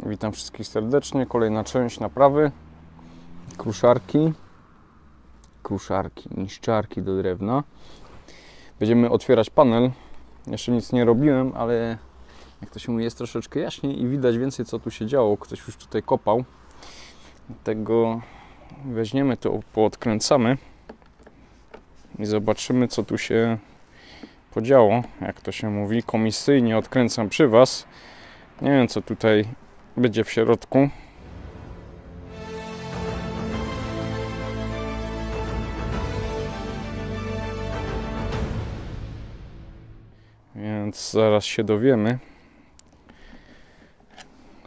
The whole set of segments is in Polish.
Witam wszystkich serdecznie. Kolejna część naprawy. Kruszarki. Kruszarki, niszczarki do drewna. Będziemy otwierać panel. Jeszcze nic nie robiłem, ale jak to się mówi, jest troszeczkę jaśniej i widać więcej co tu się działo. Ktoś już tutaj kopał. Dlatego weźmiemy to, poodkręcamy i zobaczymy co tu się podziało, jak to się mówi. Komisyjnie odkręcam przy Was. Nie wiem co tutaj będzie w środku. Więc zaraz się dowiemy,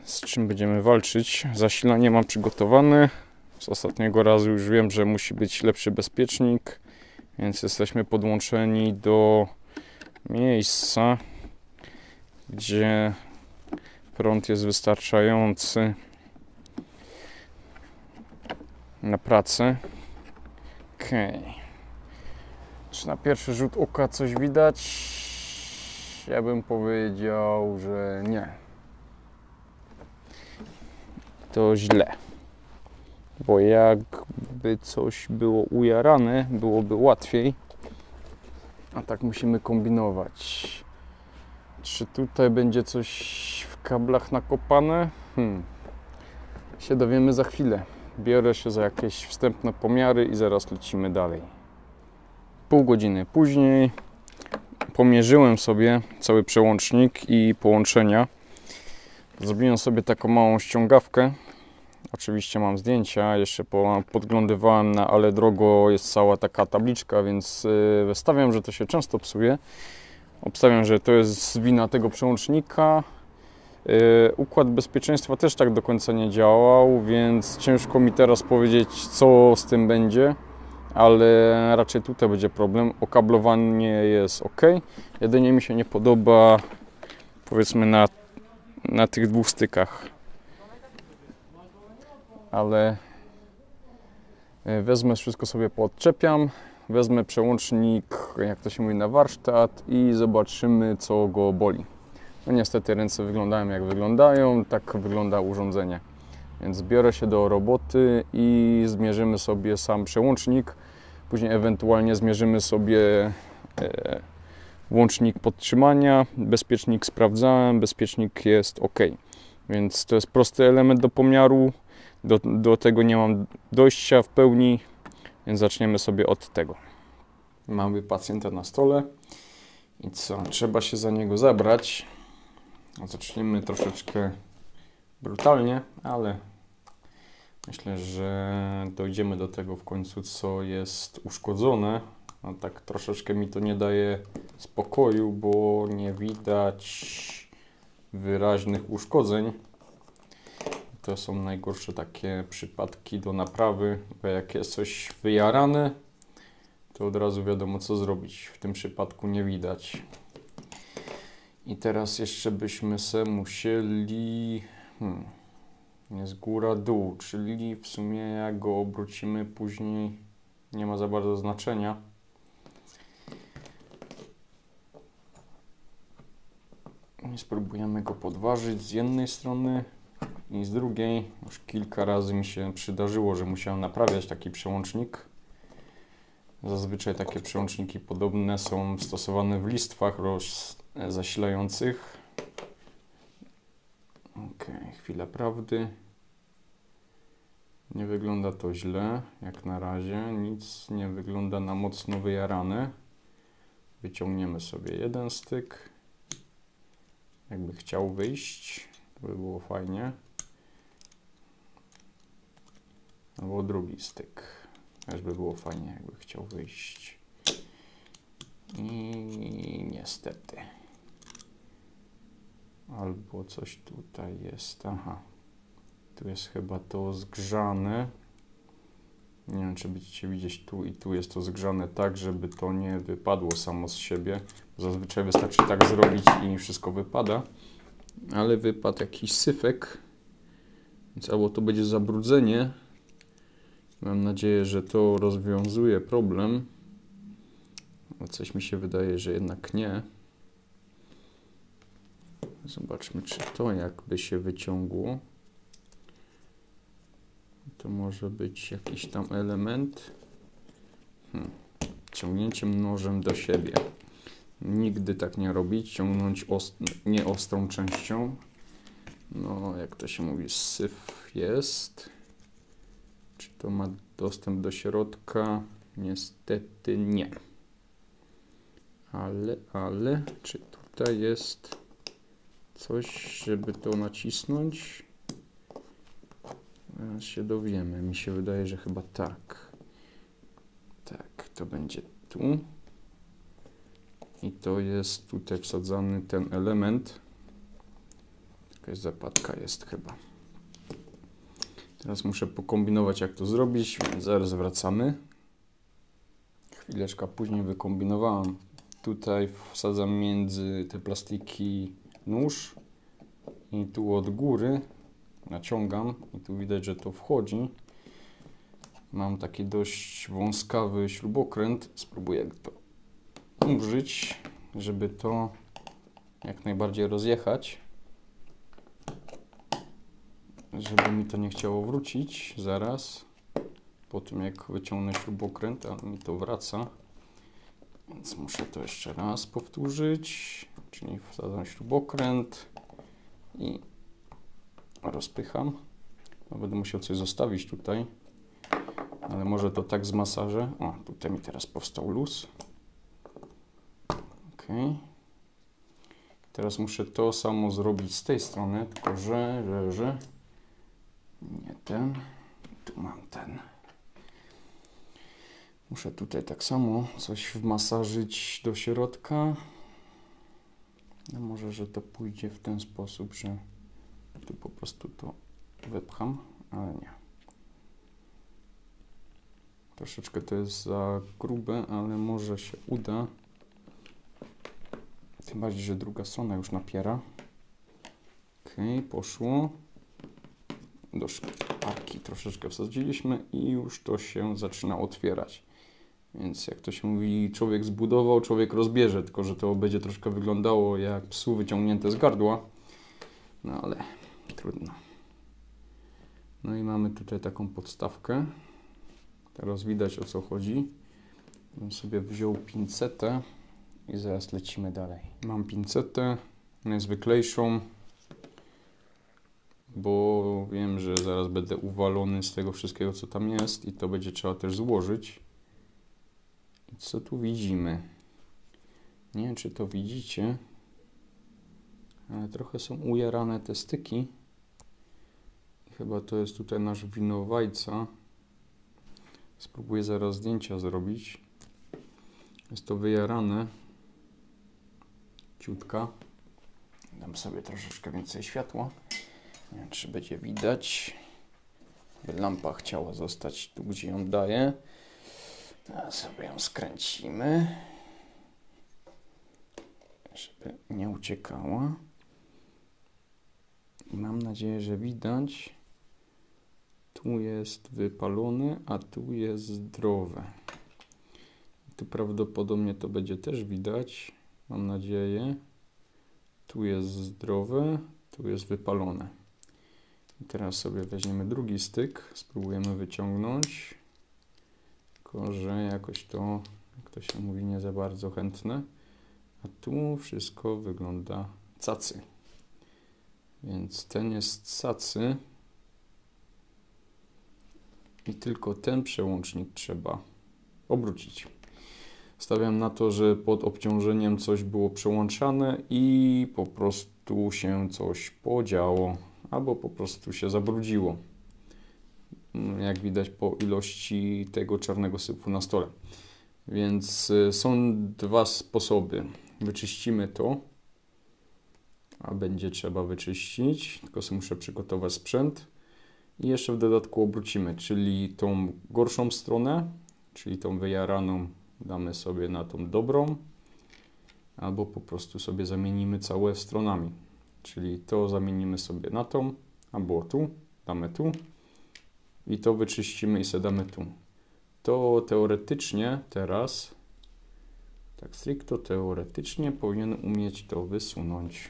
z czym będziemy walczyć. Zasilanie mam przygotowane. Z ostatniego razu już wiem, że musi być lepszy bezpiecznik, więc jesteśmy podłączeni do miejsca, gdzie prąd jest wystarczający na pracę. Ok. Czy na pierwszy rzut oka coś widać? Ja bym powiedział, że nie. To źle. Bo jakby coś było ujarane, byłoby łatwiej. A tak musimy kombinować. Czy tutaj będzie coś w kablach nakopane? Hmm. Się dowiemy za chwilę. Biorę się za jakieś wstępne pomiary i zaraz lecimy dalej. Pół godziny później pomierzyłem sobie cały przełącznik i połączenia. Zrobiłem sobie taką małą ściągawkę. Oczywiście mam zdjęcia, jeszcze podglądywałem na ale drogo jest cała taka tabliczka, więc wystawiam, że to się często psuje. Obstawiam, że to jest wina tego przełącznika. Układ bezpieczeństwa też tak do końca nie działał, więc ciężko mi teraz powiedzieć, co z tym będzie, ale raczej tutaj będzie problem. Okablowanie jest ok. Jedynie mi się nie podoba, powiedzmy, na, na tych dwóch stykach. Ale wezmę wszystko sobie poodczepiam, wezmę przełącznik, jak to się mówi, na warsztat i zobaczymy, co go boli. No niestety ręce wyglądają jak wyglądają, tak wygląda urządzenie. Więc biorę się do roboty i zmierzymy sobie sam przełącznik. Później ewentualnie zmierzymy sobie e, łącznik podtrzymania. Bezpiecznik sprawdzałem, bezpiecznik jest ok. Więc to jest prosty element do pomiaru. Do, do tego nie mam dojścia w pełni, więc zaczniemy sobie od tego. Mamy pacjenta na stole i co? Trzeba się za niego zabrać. Zaczniemy troszeczkę brutalnie, ale myślę, że dojdziemy do tego w końcu, co jest uszkodzone. A tak troszeczkę mi to nie daje spokoju, bo nie widać wyraźnych uszkodzeń. To są najgorsze takie przypadki do naprawy, bo jak jest coś wyjarane, to od razu wiadomo co zrobić. W tym przypadku nie widać. I teraz jeszcze byśmy se musieli... Hmm, nie z góra dół, czyli w sumie jak go obrócimy później nie ma za bardzo znaczenia. I spróbujemy go podważyć z jednej strony i z drugiej. Już kilka razy mi się przydarzyło, że musiałem naprawiać taki przełącznik. Zazwyczaj takie przełączniki podobne są stosowane w listwach zasilających. Ok, chwila prawdy. Nie wygląda to źle, jak na razie. Nic nie wygląda na mocno wyjarane. Wyciągniemy sobie jeden styk. Jakby chciał wyjść, to by było fajnie. Albo drugi styk. Też by było fajnie, jakby chciał wyjść. I niestety. Albo coś tutaj jest. Aha. Tu jest chyba to zgrzane. Nie wiem, czy będziecie widzieć tu i tu jest to zgrzane tak, żeby to nie wypadło samo z siebie. Zazwyczaj wystarczy tak zrobić i wszystko wypada. Ale wypadł jakiś syfek. Więc albo to będzie zabrudzenie. Mam nadzieję, że to rozwiązuje problem. A coś mi się wydaje, że jednak nie. Zobaczmy, czy to jakby się wyciągło. To może być jakiś tam element. Hmm. Ciągnięciem nożem do siebie. Nigdy tak nie robić. Ciągnąć ost nie ostrą częścią. No, jak to się mówi, syf jest. To ma dostęp do środka? Niestety nie. Ale, ale, czy tutaj jest coś, żeby to nacisnąć? Zaraz się dowiemy. Mi się wydaje, że chyba tak. Tak, to będzie tu. I to jest tutaj wsadzany ten element. Jakaś zapadka jest chyba. Teraz muszę pokombinować, jak to zrobić, zaraz wracamy. Chwileczka później wykombinowałam. Tutaj wsadzam między te plastiki nóż i tu od góry naciągam i tu widać, że to wchodzi. Mam taki dość wąskawy śrubokręt. Spróbuję to użyć, żeby to jak najbardziej rozjechać. Żeby mi to nie chciało wrócić zaraz. Po tym jak wyciągnę śrubokręt, a mi to wraca. Więc muszę to jeszcze raz powtórzyć. Czyli wsadzam śrubokręt i rozpycham. No, będę musiał coś zostawić tutaj, ale może to tak z. O, tutaj mi teraz powstał luz. Ok. Teraz muszę to samo zrobić z tej strony, tylko że, że, że nie ten. Tu mam ten. Muszę tutaj tak samo coś wmasażyć do środka. No może, że to pójdzie w ten sposób, że tu po prostu to wypcham, ale nie. Troszeczkę to jest za grube, ale może się uda. Tym bardziej, że druga strona już napiera. Ok, poszło. Do szparki troszeczkę wsadziliśmy i już to się zaczyna otwierać. Więc jak to się mówi, człowiek zbudował, człowiek rozbierze, tylko że to będzie troszkę wyglądało jak psu wyciągnięte z gardła. No ale trudno. No i mamy tutaj taką podstawkę. Teraz widać o co chodzi. Bym sobie wziął pincetę i zaraz lecimy dalej. Mam pincetę najzwyklejszą, bo wiem, że zaraz będę uwalony z tego wszystkiego, co tam jest i to będzie trzeba też złożyć. Co tu widzimy? Nie wiem, czy to widzicie, ale trochę są ujarane te styki. Chyba to jest tutaj nasz winowajca. Spróbuję zaraz zdjęcia zrobić. Jest to wyjarane. Ciutka. Dam sobie troszeczkę więcej światła. Nie wiem, czy będzie widać. Lampa chciała zostać tu, gdzie ją daje. Teraz sobie ją skręcimy, żeby nie uciekała. Mam nadzieję, że widać. Tu jest wypalony, a tu jest zdrowe. Tu prawdopodobnie to będzie też widać. Mam nadzieję. Tu jest zdrowe, tu jest wypalone. Teraz sobie weźmiemy drugi styk, spróbujemy wyciągnąć. Tylko, że jakoś to, jak to się mówi, nie za bardzo chętne. A tu wszystko wygląda cacy. Więc ten jest cacy. I tylko ten przełącznik trzeba obrócić. Stawiam na to, że pod obciążeniem coś było przełączane i po prostu się coś podziało, albo po prostu się zabrudziło. Mm, jak widać po ilości tego czarnego sypu na stole. Więc y, są dwa sposoby. Wyczyścimy to, a będzie trzeba wyczyścić, tylko sobie muszę przygotować sprzęt. I jeszcze w dodatku obrócimy, czyli tą gorszą stronę, czyli tą wyjaraną damy sobie na tą dobrą, albo po prostu sobie zamienimy całe stronami. Czyli to zamienimy sobie na tą, albo tu, damy tu i to wyczyścimy i sedamy tu. To teoretycznie teraz, tak stricto teoretycznie powinien umieć to wysunąć.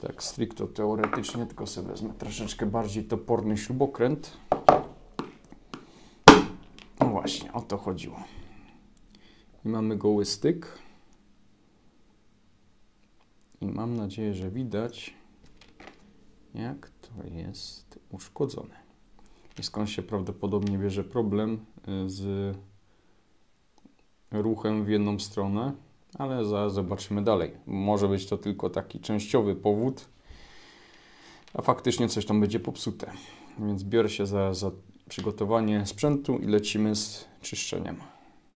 Tak stricto teoretycznie, tylko sobie wezmę troszeczkę bardziej toporny śrubokręt. No właśnie, o to chodziło. I mamy goły styk. I mam nadzieję, że widać, jak to jest uszkodzone. I skąd się prawdopodobnie bierze problem y, z ruchem w jedną stronę, ale zaraz zobaczymy dalej. Może być to tylko taki częściowy powód, a faktycznie coś tam będzie popsute. Więc biorę się za, za przygotowanie sprzętu i lecimy z czyszczeniem.